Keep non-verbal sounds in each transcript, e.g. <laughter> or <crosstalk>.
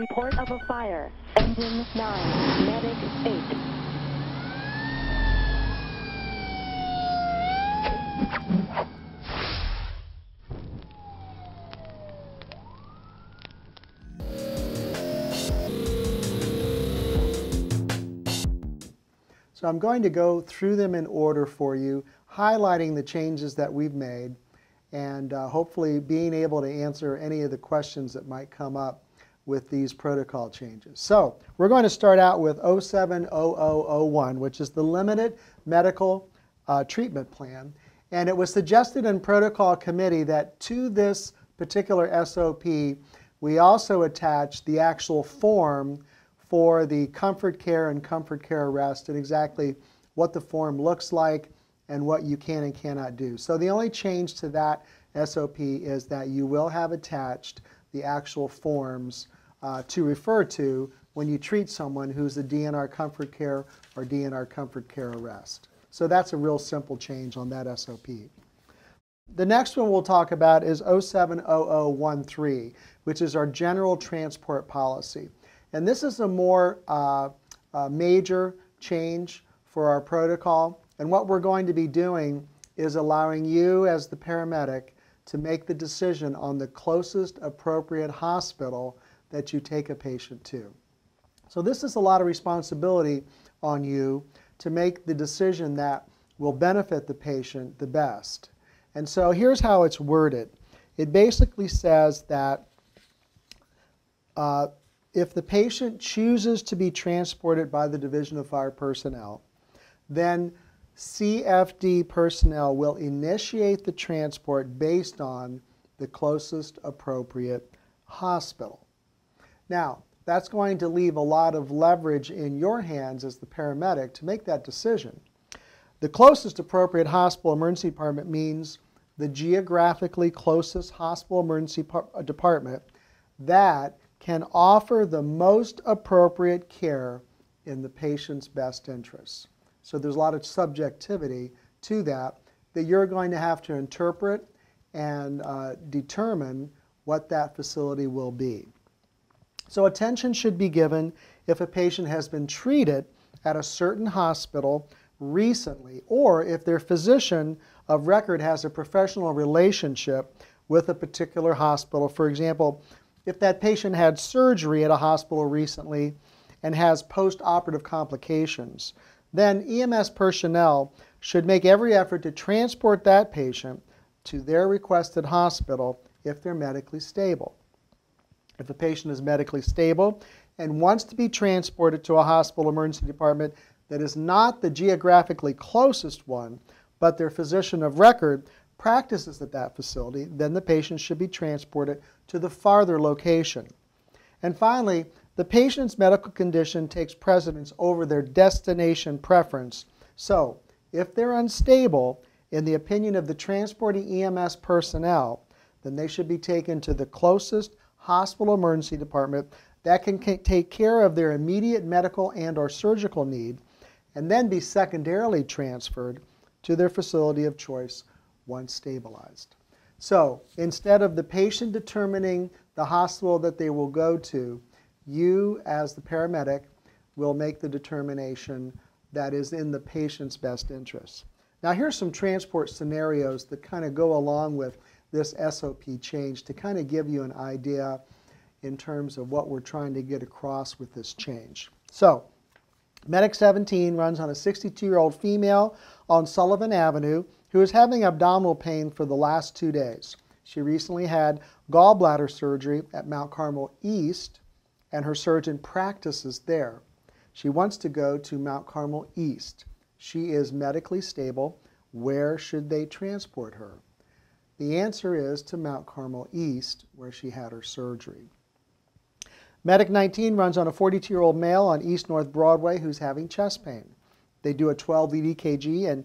Report of a fire. Engine 9. Medic 8. So I'm going to go through them in order for you, highlighting the changes that we've made and uh, hopefully being able to answer any of the questions that might come up with these protocol changes. So we're going to start out with 070001, which is the limited medical uh, treatment plan. And it was suggested in protocol committee that to this particular SOP, we also attach the actual form for the comfort care and comfort care arrest and exactly what the form looks like and what you can and cannot do. So the only change to that SOP is that you will have attached the actual forms uh, to refer to when you treat someone who's a DNR comfort care or DNR comfort care arrest. So that's a real simple change on that SOP. The next one we'll talk about is 070013, which is our general transport policy. And this is a more uh, uh, major change for our protocol. And what we're going to be doing is allowing you as the paramedic to make the decision on the closest appropriate hospital that you take a patient to. So this is a lot of responsibility on you to make the decision that will benefit the patient the best. And so here's how it's worded. It basically says that uh, if the patient chooses to be transported by the Division of Fire personnel, then CFD personnel will initiate the transport based on the closest appropriate hospital. Now, that's going to leave a lot of leverage in your hands as the paramedic to make that decision. The closest appropriate hospital emergency department means the geographically closest hospital emergency department that can offer the most appropriate care in the patient's best interests. So there's a lot of subjectivity to that that you're going to have to interpret and uh, determine what that facility will be. So attention should be given if a patient has been treated at a certain hospital recently or if their physician of record has a professional relationship with a particular hospital. For example, if that patient had surgery at a hospital recently and has post-operative complications, then EMS personnel should make every effort to transport that patient to their requested hospital if they're medically stable. If the patient is medically stable and wants to be transported to a hospital emergency department that is not the geographically closest one, but their physician of record practices at that facility, then the patient should be transported to the farther location. And finally, the patient's medical condition takes precedence over their destination preference. So, if they're unstable, in the opinion of the transporting EMS personnel, then they should be taken to the closest hospital emergency department that can take care of their immediate medical and or surgical need and then be secondarily transferred to their facility of choice once stabilized. So instead of the patient determining the hospital that they will go to, you as the paramedic will make the determination that is in the patient's best interest. Now here's some transport scenarios that kind of go along with this SOP change to kind of give you an idea in terms of what we're trying to get across with this change. So, Medic 17 runs on a 62-year-old female on Sullivan Avenue who is having abdominal pain for the last two days. She recently had gallbladder surgery at Mount Carmel East, and her surgeon practices there. She wants to go to Mount Carmel East. She is medically stable. Where should they transport her? The answer is to Mount Carmel East, where she had her surgery. Medic 19 runs on a 42 year old male on East North Broadway who's having chest pain. They do a 12 lead EKG and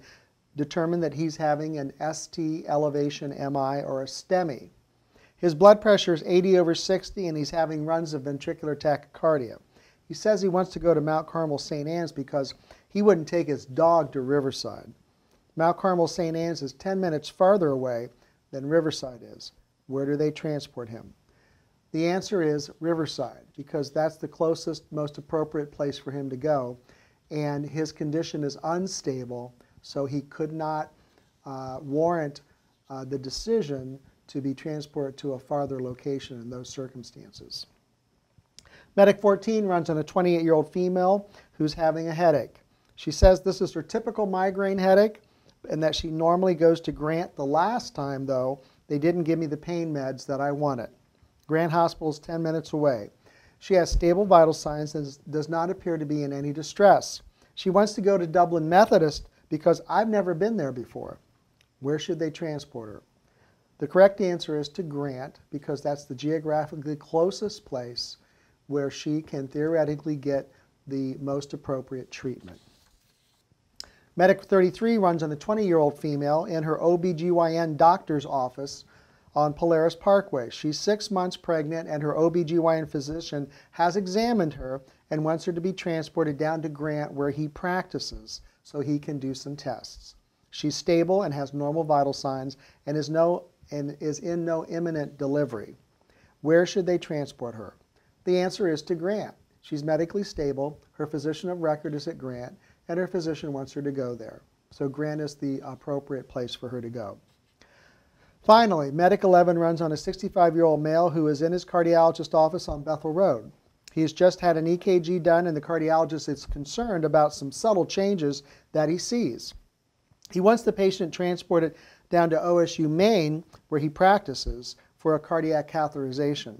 determine that he's having an ST elevation MI or a STEMI. His blood pressure is 80 over 60 and he's having runs of ventricular tachycardia. He says he wants to go to Mount Carmel St. Anne's because he wouldn't take his dog to Riverside. Mount Carmel St. Anne's is 10 minutes farther away than Riverside is. Where do they transport him? The answer is Riverside because that's the closest, most appropriate place for him to go. And his condition is unstable, so he could not uh, warrant uh, the decision to be transported to a farther location in those circumstances. Medic 14 runs on a 28 year old female who's having a headache. She says this is her typical migraine headache and that she normally goes to Grant. The last time, though, they didn't give me the pain meds that I wanted. Grant Hospital is 10 minutes away. She has stable vital signs and does not appear to be in any distress. She wants to go to Dublin Methodist because I've never been there before. Where should they transport her? The correct answer is to Grant because that's the geographically closest place where she can theoretically get the most appropriate treatment. Medic 33 runs on the 20 year old female in her OBGYN doctor's office on Polaris Parkway. She's six months pregnant, and her OBGYN physician has examined her and wants her to be transported down to Grant where he practices so he can do some tests. She's stable and has normal vital signs and is, no, and is in no imminent delivery. Where should they transport her? The answer is to Grant. She's medically stable, her physician of record is at Grant, and her physician wants her to go there. So Grant is the appropriate place for her to go. Finally, Medic 11 runs on a 65 year old male who is in his cardiologist office on Bethel Road. He has just had an EKG done, and the cardiologist is concerned about some subtle changes that he sees. He wants the patient transported down to OSU Main, where he practices, for a cardiac catheterization.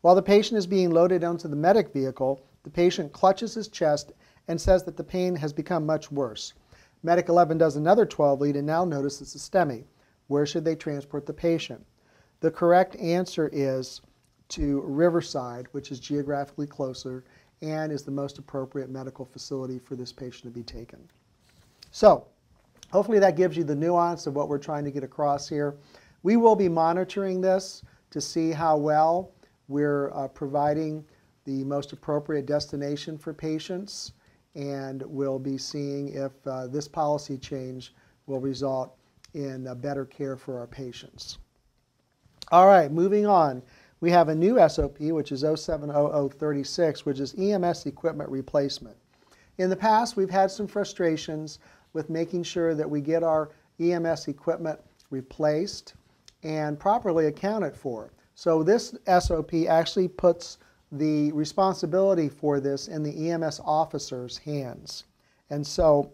While the patient is being loaded onto the medic vehicle, the patient clutches his chest and says that the pain has become much worse. Medic 11 does another 12 lead and now notices a STEMI. Where should they transport the patient? The correct answer is to Riverside, which is geographically closer and is the most appropriate medical facility for this patient to be taken. So, hopefully that gives you the nuance of what we're trying to get across here. We will be monitoring this to see how well we're uh, providing the most appropriate destination for patients, and we'll be seeing if uh, this policy change will result in better care for our patients. All right, moving on. We have a new SOP, which is 070036, which is EMS equipment replacement. In the past, we've had some frustrations with making sure that we get our EMS equipment replaced and properly accounted for. So this SOP actually puts the responsibility for this in the EMS officer's hands. And so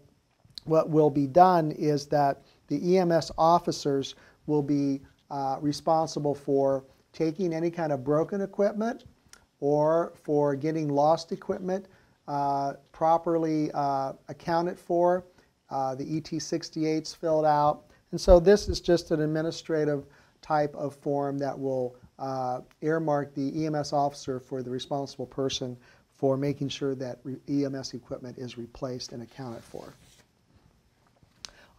what will be done is that the EMS officers will be uh, responsible for taking any kind of broken equipment or for getting lost equipment uh, properly uh, accounted for, uh, the ET68s filled out. And so this is just an administrative type of form that will uh, earmark the EMS officer for the responsible person for making sure that EMS equipment is replaced and accounted for.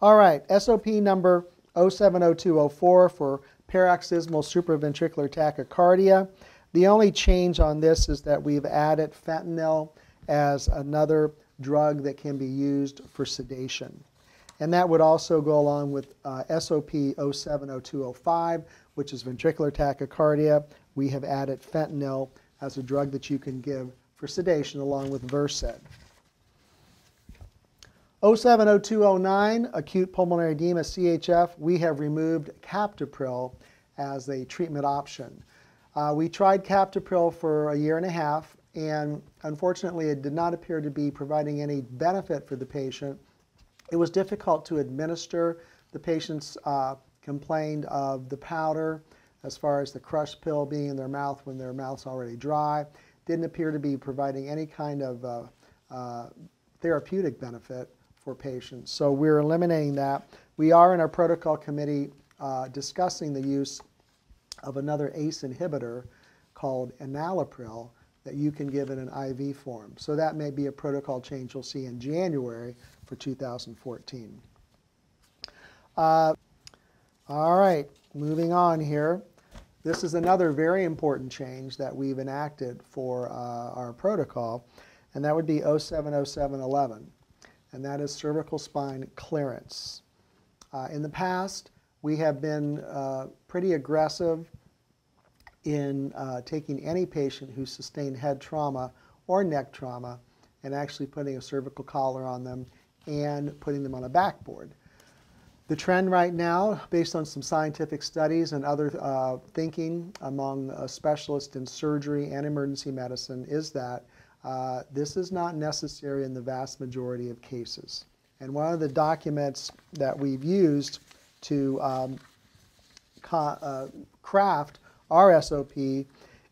All right, SOP number 070204 for paroxysmal supraventricular tachycardia. The only change on this is that we've added fentanyl as another drug that can be used for sedation. And that would also go along with uh, SOP 070205, which is ventricular tachycardia. We have added fentanyl as a drug that you can give for sedation along with Versed. 070209, acute pulmonary edema, CHF, we have removed captopril as a treatment option. Uh, we tried captopril for a year and a half, and unfortunately, it did not appear to be providing any benefit for the patient. It was difficult to administer. The patients uh, complained of the powder as far as the crushed pill being in their mouth when their mouth's already dry. Didn't appear to be providing any kind of uh, uh, therapeutic benefit for patients. So we're eliminating that. We are in our protocol committee uh, discussing the use of another ACE inhibitor called enalapril that you can give in an IV form. So that may be a protocol change you'll see in January for 2014. Uh, all right, moving on here. This is another very important change that we've enacted for uh, our protocol, and that would be 070711, and that is cervical spine clearance. Uh, in the past, we have been uh, pretty aggressive in uh, taking any patient who sustained head trauma or neck trauma and actually putting a cervical collar on them and putting them on a backboard. The trend right now, based on some scientific studies and other uh, thinking among uh, specialists in surgery and emergency medicine, is that uh, this is not necessary in the vast majority of cases. And one of the documents that we've used to um, uh, craft our SOP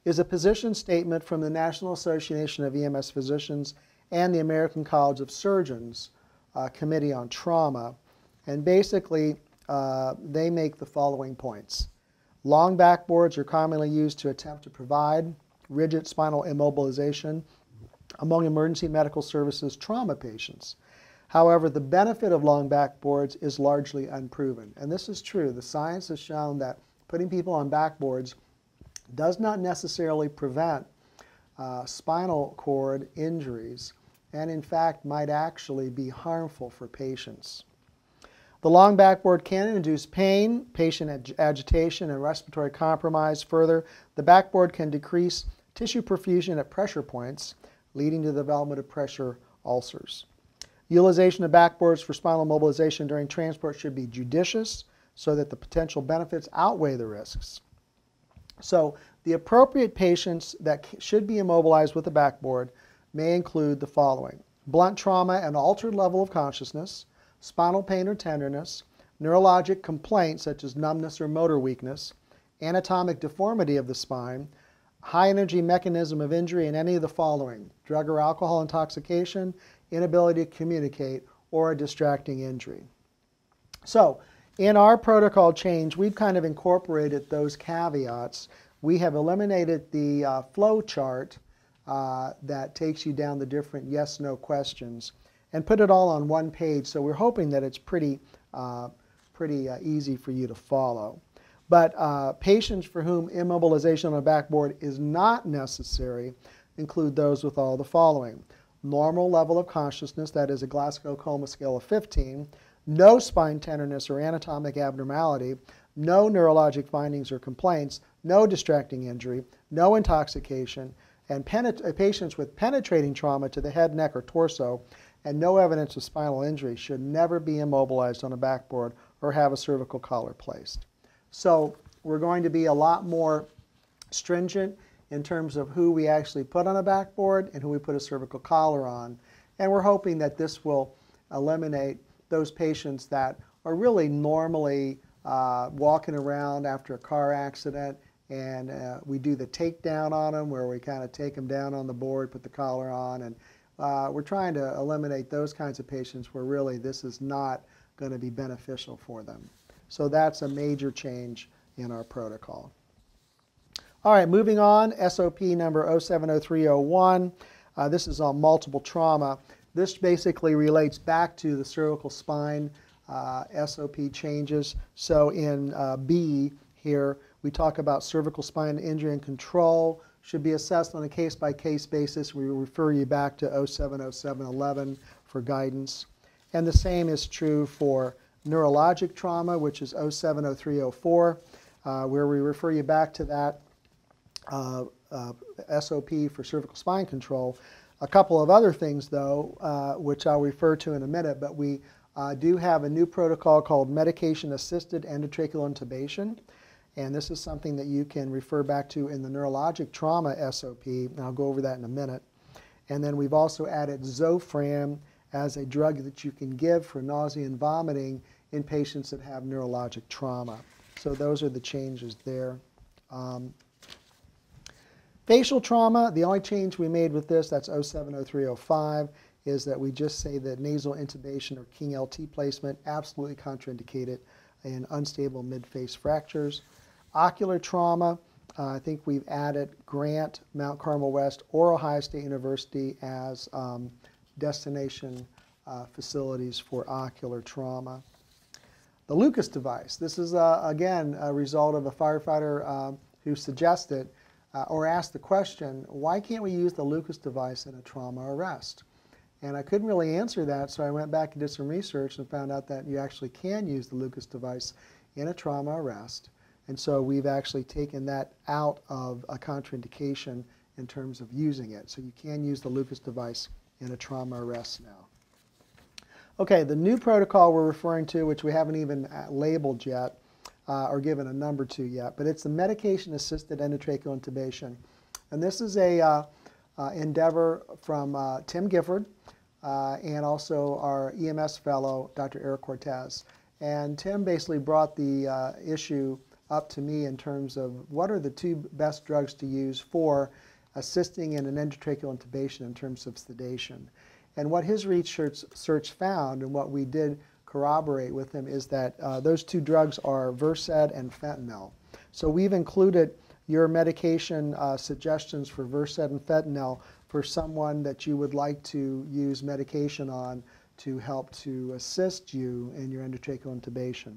is a position statement from the National Association of EMS Physicians and the American College of Surgeons uh, Committee on Trauma. And basically, uh, they make the following points. Long backboards are commonly used to attempt to provide rigid spinal immobilization among emergency medical services trauma patients. However, the benefit of long backboards is largely unproven. And this is true. The science has shown that putting people on backboards does not necessarily prevent uh, spinal cord injuries and in fact might actually be harmful for patients. The long backboard can induce pain, patient ag agitation, and respiratory compromise. Further, the backboard can decrease tissue perfusion at pressure points, leading to the development of pressure ulcers. Utilization of backboards for spinal mobilization during transport should be judicious so that the potential benefits outweigh the risks. So the appropriate patients that should be immobilized with a backboard may include the following. Blunt trauma and altered level of consciousness, spinal pain or tenderness, neurologic complaints such as numbness or motor weakness, anatomic deformity of the spine, high energy mechanism of injury in any of the following drug or alcohol intoxication, inability to communicate, or a distracting injury. So, in our protocol change, we've kind of incorporated those caveats. We have eliminated the uh, flow chart uh, that takes you down the different yes no questions and put it all on one page. So we're hoping that it's pretty, uh, pretty uh, easy for you to follow. But uh, patients for whom immobilization on a backboard is not necessary include those with all the following. Normal level of consciousness, that is a Glasgow Coma scale of 15, no spine tenderness or anatomic abnormality, no neurologic findings or complaints, no distracting injury, no intoxication, and patients with penetrating trauma to the head, neck, or torso and no evidence of spinal injury should never be immobilized on a backboard or have a cervical collar placed. So we're going to be a lot more stringent in terms of who we actually put on a backboard and who we put a cervical collar on. And we're hoping that this will eliminate those patients that are really normally uh, walking around after a car accident and uh, we do the takedown on them where we kind of take them down on the board, put the collar on, and uh, we're trying to eliminate those kinds of patients where really this is not going to be beneficial for them. So that's a major change in our protocol. All right, moving on, SOP number 070301. Uh, this is on multiple trauma. This basically relates back to the cervical spine uh, SOP changes. So in uh, B here, we talk about cervical spine injury and control, should be assessed on a case-by-case basis. We refer you back to 070711 for guidance. And the same is true for neurologic trauma, which is 070304, uh, where we refer you back to that uh, uh, SOP for cervical spine control. A couple of other things, though, uh, which I'll refer to in a minute, but we uh, do have a new protocol called medication-assisted endotracheal intubation. And this is something that you can refer back to in the neurologic trauma SOP, and I'll go over that in a minute. And then we've also added Zofran as a drug that you can give for nausea and vomiting in patients that have neurologic trauma. So those are the changes there. Um, facial trauma, the only change we made with this, that's 070305, is that we just say that nasal intubation or King LT placement absolutely contraindicated in unstable mid-face fractures. Ocular trauma, uh, I think we've added Grant, Mount Carmel West, or Ohio State University as um, destination uh, facilities for ocular trauma. The Lucas device, this is uh, again a result of a firefighter um, who suggested uh, or asked the question, why can't we use the Lucas device in a trauma arrest? And I couldn't really answer that, so I went back and did some research and found out that you actually can use the Lucas device in a trauma arrest. And so we've actually taken that out of a contraindication in terms of using it. So you can use the Lucas device in a trauma arrest now. Okay, the new protocol we're referring to, which we haven't even uh, labeled yet uh, or given a number to yet, but it's the medication-assisted endotracheal intubation. And this is a uh, uh endeavor from uh, Tim Gifford uh, and also our EMS fellow, Dr. Eric Cortez. And Tim basically brought the issue up to me in terms of what are the two best drugs to use for assisting in an endotracheal intubation in terms of sedation. And what his research search found and what we did corroborate with him is that uh, those two drugs are Versed and fentanyl. So we've included your medication uh, suggestions for Versed and fentanyl for someone that you would like to use medication on to help to assist you in your endotracheal intubation.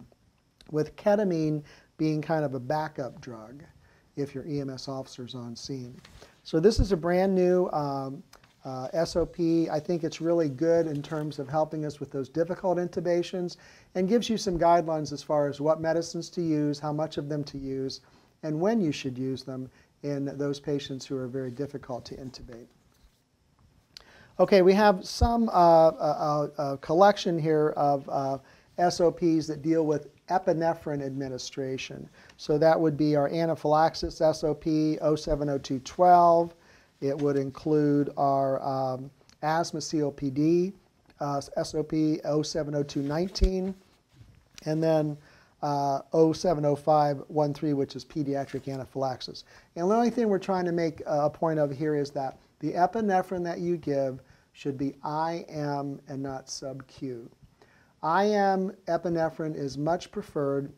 With ketamine being kind of a backup drug if your EMS officer is on scene. So this is a brand new um, uh, SOP. I think it's really good in terms of helping us with those difficult intubations and gives you some guidelines as far as what medicines to use, how much of them to use, and when you should use them in those patients who are very difficult to intubate. Okay, we have some uh collection here of uh, SOPs that deal with epinephrine administration. So that would be our anaphylaxis SOP 070212. It would include our um, asthma COPD uh, SOP 070219, and then uh, 070513, which is pediatric anaphylaxis. And the only thing we're trying to make a point of here is that the epinephrine that you give should be IM and not sub-Q. IM epinephrine is much preferred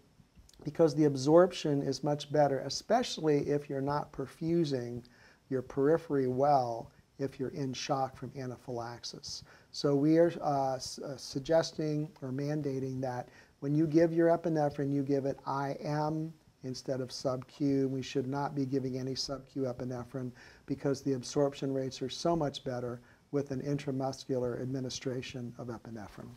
because the absorption is much better, especially if you're not perfusing your periphery well if you're in shock from anaphylaxis. So we are uh, uh, suggesting or mandating that when you give your epinephrine, you give it IM instead of sub-Q. We should not be giving any sub-Q epinephrine because the absorption rates are so much better with an intramuscular administration of epinephrine.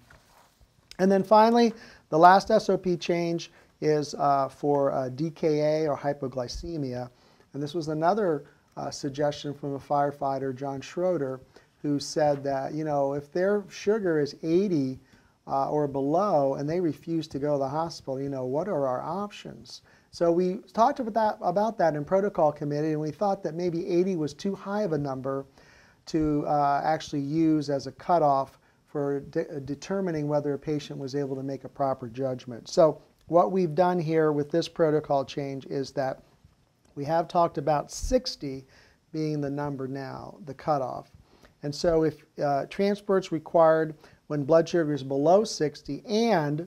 And then finally, the last SOP change is uh, for uh, DKA or hypoglycemia. And this was another uh, suggestion from a firefighter, John Schroeder, who said that, you know, if their sugar is 80 uh, or below and they refuse to go to the hospital, you know, what are our options? So we talked about that, about that in protocol committee and we thought that maybe 80 was too high of a number to uh, actually use as a cutoff for de determining whether a patient was able to make a proper judgment. So what we've done here with this protocol change is that we have talked about 60 being the number now, the cutoff. And so if uh, transport's required when blood sugar is below 60 and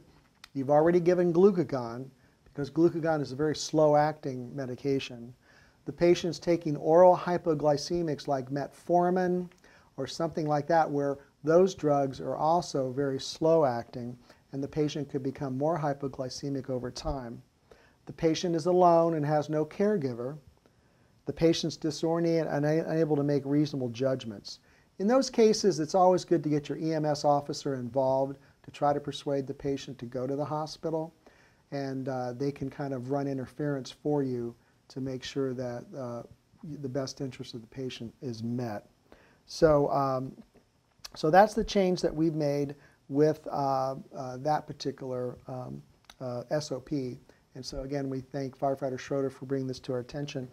you've already given glucagon, because glucagon is a very slow acting medication, the patient's taking oral hypoglycemics like metformin or something like that where those drugs are also very slow acting and the patient could become more hypoglycemic over time. The patient is alone and has no caregiver. The patient's disoriented and unable to make reasonable judgments. In those cases, it's always good to get your EMS officer involved to try to persuade the patient to go to the hospital. And uh, they can kind of run interference for you to make sure that uh, the best interest of the patient is met. So, um, so that's the change that we've made with uh, uh that particular um, uh, SOP. And so again, we thank Firefighter Schroeder for bringing this to our attention.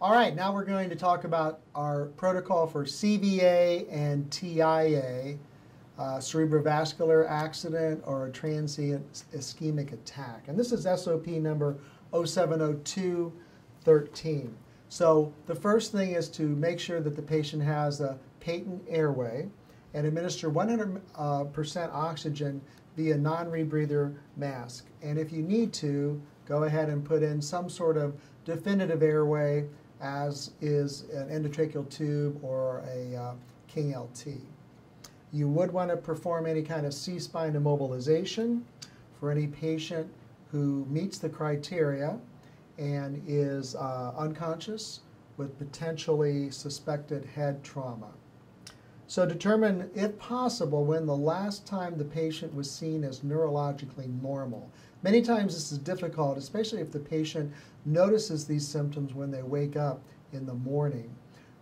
All right, now we're going to talk about our protocol for CVA and TIA, uh, cerebrovascular accident or a transient ischemic attack. And this is SOP number 070213. So the first thing is to make sure that the patient has a patent airway and administer 100% uh, oxygen via non-rebreather mask. And if you need to, go ahead and put in some sort of definitive airway as is an endotracheal tube or a uh, King LT. You would want to perform any kind of C-spine immobilization for any patient who meets the criteria and is uh, unconscious with potentially suspected head trauma. So determine, if possible, when the last time the patient was seen as neurologically normal. Many times this is difficult, especially if the patient notices these symptoms when they wake up in the morning.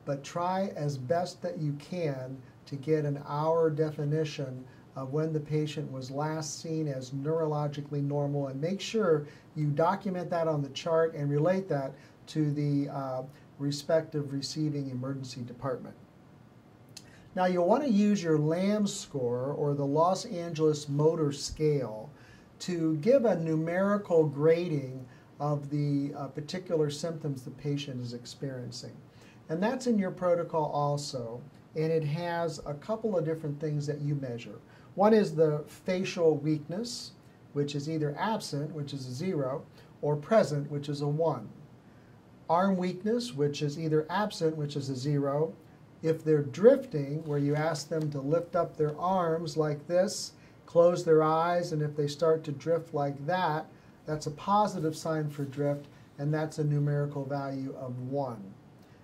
But try as best that you can to get an hour definition of when the patient was last seen as neurologically normal and make sure you document that on the chart and relate that to the uh, respective receiving emergency department. Now you'll want to use your LAM score or the Los Angeles Motor Scale to give a numerical grading of the uh, particular symptoms the patient is experiencing. And that's in your protocol also. And it has a couple of different things that you measure. One is the facial weakness, which is either absent, which is a zero, or present, which is a one. Arm weakness, which is either absent, which is a zero, if they're drifting, where you ask them to lift up their arms like this, close their eyes, and if they start to drift like that, that's a positive sign for drift, and that's a numerical value of 1.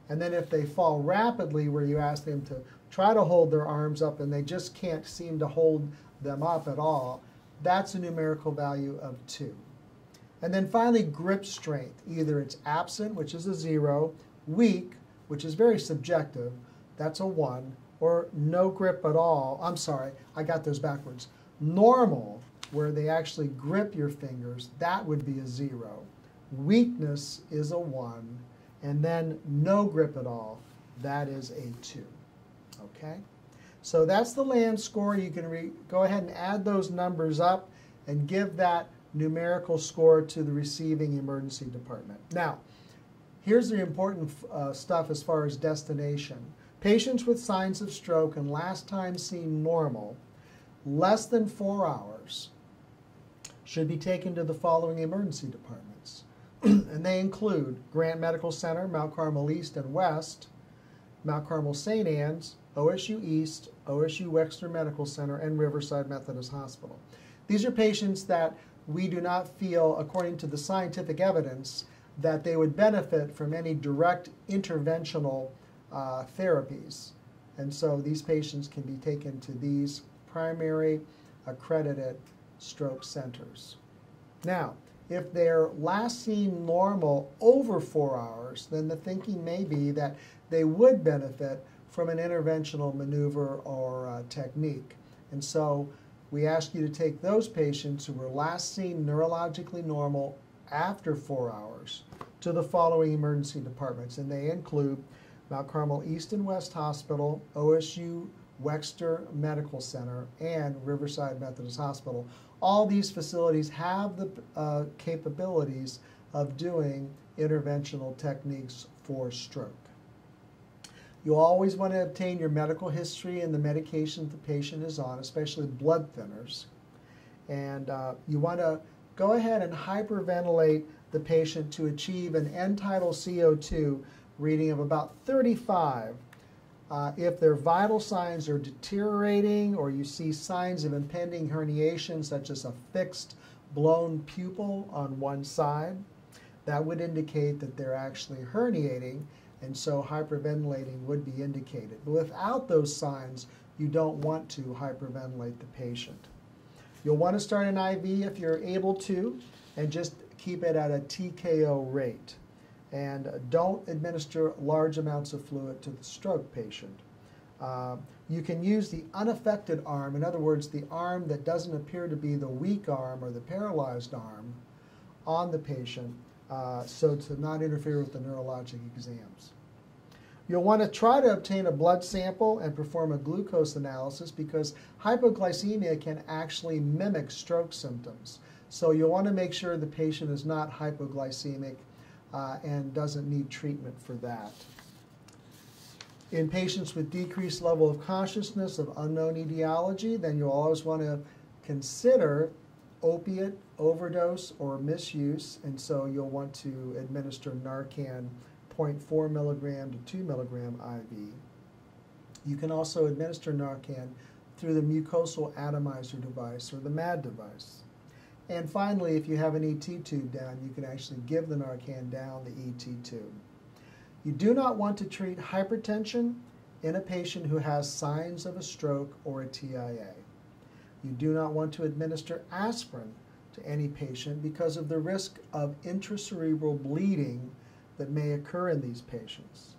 And then if they fall rapidly, where you ask them to try to hold their arms up and they just can't seem to hold them up at all, that's a numerical value of 2. And then finally, grip strength. Either it's absent, which is a 0, weak, which is very subjective, that's a 1, or no grip at all. I'm sorry, I got those backwards. Normal, where they actually grip your fingers, that would be a 0. Weakness is a 1, and then no grip at all, that is a 2. Okay? So that's the LAM score. You can go ahead and add those numbers up and give that numerical score to the receiving emergency department. Now, here's the important uh, stuff as far as destination. Patients with signs of stroke and last time seen normal, less than four hours, should be taken to the following emergency departments. <clears throat> and they include Grant Medical Center, Mount Carmel East and West, Mount Carmel St. Anne's, OSU East, OSU Wexner Medical Center, and Riverside Methodist Hospital. These are patients that we do not feel, according to the scientific evidence, that they would benefit from any direct interventional uh, therapies. And so these patients can be taken to these primary accredited stroke centers. Now, if they're last seen normal over four hours, then the thinking may be that they would benefit from an interventional maneuver or uh, technique. And so we ask you to take those patients who were last seen neurologically normal after four hours to the following emergency departments, and they include Mount Carmel East and West Hospital, OSU Wexner Medical Center, and Riverside Methodist Hospital. All these facilities have the uh, capabilities of doing interventional techniques for stroke. You always want to obtain your medical history and the medication the patient is on, especially blood thinners. And uh, you want to go ahead and hyperventilate the patient to achieve an end tidal CO2 reading of about 35. Uh, if their vital signs are deteriorating or you see signs of impending herniation, such as a fixed blown pupil on one side, that would indicate that they're actually herniating, and so hyperventilating would be indicated. But without those signs, you don't want to hyperventilate the patient. You'll want to start an IV if you're able to, and just keep it at a TKO rate and don't administer large amounts of fluid to the stroke patient. Uh, you can use the unaffected arm, in other words, the arm that doesn't appear to be the weak arm or the paralyzed arm on the patient, uh, so to not interfere with the neurologic exams. You'll want to try to obtain a blood sample and perform a glucose analysis because hypoglycemia can actually mimic stroke symptoms. So you'll want to make sure the patient is not hypoglycemic uh, and doesn't need treatment for that. In patients with decreased level of consciousness of unknown etiology, then you'll always want to consider opiate overdose or misuse, and so you'll want to administer Narcan 0.4 milligram to 2 milligram IV. You can also administer Narcan through the mucosal atomizer device or the MAD device. And finally, if you have an ET tube down, you can actually give the Narcan down the ET tube. You do not want to treat hypertension in a patient who has signs of a stroke or a TIA. You do not want to administer aspirin to any patient because of the risk of intracerebral bleeding that may occur in these patients.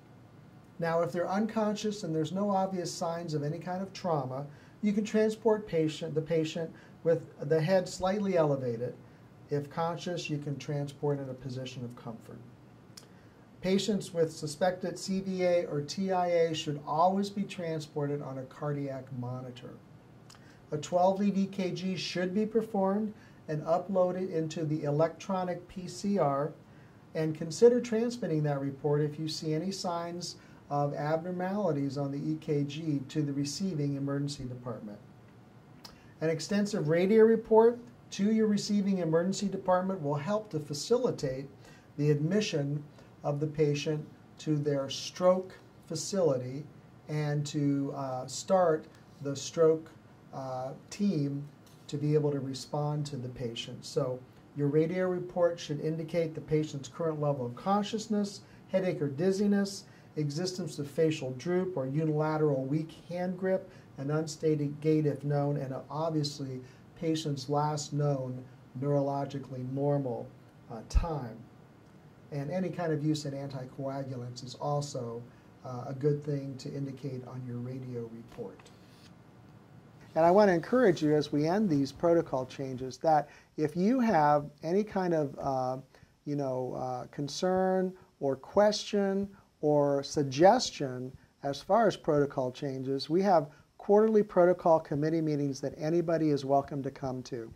Now, if they're unconscious and there's no obvious signs of any kind of trauma, you can transport patient, the patient with the head slightly elevated. If conscious, you can transport in a position of comfort. Patients with suspected CVA or TIA should always be transported on a cardiac monitor. A 12 lead EKG should be performed and uploaded into the electronic PCR and consider transmitting that report if you see any signs of abnormalities on the EKG to the receiving emergency department. An extensive radio report to your receiving emergency department will help to facilitate the admission of the patient to their stroke facility and to uh, start the stroke uh, team to be able to respond to the patient. So your radio report should indicate the patient's current level of consciousness, headache or dizziness, existence of facial droop or unilateral weak hand grip, an unstated gait if known, and obviously patient's last known neurologically normal uh, time. And any kind of use in anticoagulants is also uh, a good thing to indicate on your radio report. And I want to encourage you as we end these protocol changes that if you have any kind of uh, you know, uh, concern or question or suggestion as far as protocol changes, we have quarterly protocol committee meetings that anybody is welcome to come to.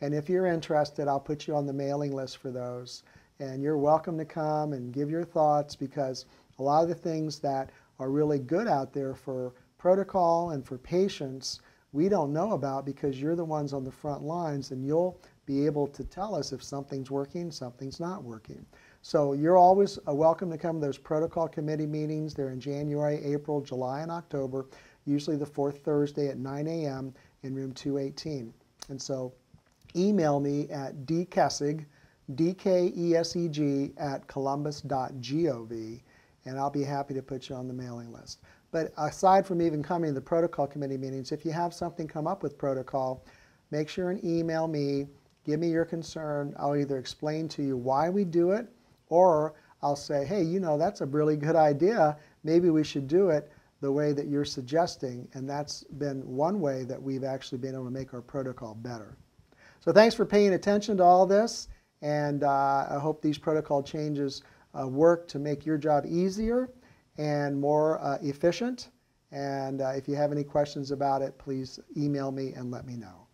And if you're interested, I'll put you on the mailing list for those. And you're welcome to come and give your thoughts because a lot of the things that are really good out there for protocol and for patients we don't know about because you're the ones on the front lines and you'll be able to tell us if something's working, something's not working. So you're always uh, welcome to come to those protocol committee meetings. They're in January, April, July, and October, usually the fourth Thursday at 9 a.m. in room 218. And so email me at dkeseg, D-K-E-S-E-G, at columbus.gov, and I'll be happy to put you on the mailing list. But aside from even coming to the protocol committee meetings, if you have something come up with protocol, make sure and email me, give me your concern. I'll either explain to you why we do it, or I'll say, hey, you know, that's a really good idea. Maybe we should do it the way that you're suggesting. And that's been one way that we've actually been able to make our protocol better. So thanks for paying attention to all this. And uh, I hope these protocol changes uh, work to make your job easier and more uh, efficient. And uh, if you have any questions about it, please email me and let me know.